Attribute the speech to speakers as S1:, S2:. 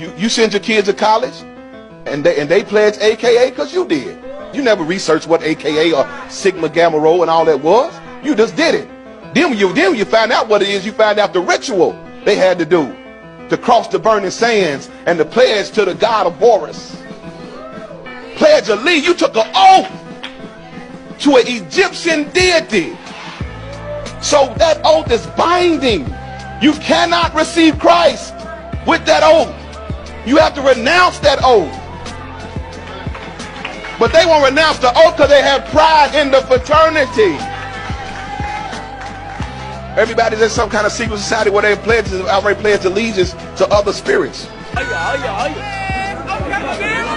S1: You you send your kids to college, and they and they pledge AKA because you did. You never researched what AKA or Sigma Gamma Rho and all that was. You just did it. Then when you then when you find out what it is, you find out the ritual they had to do to cross the burning sands and the pledge to the god of Horus. Pledge a Lee, You took an oath to an Egyptian deity. So that oath is binding. You cannot receive Christ with that oath. You have to renounce that oath. But they won't renounce the oath because they have pride in the fraternity. Everybody's in some kind of secret society where they pledge, outright pledge allegiance to other spirits.
S2: Lock up!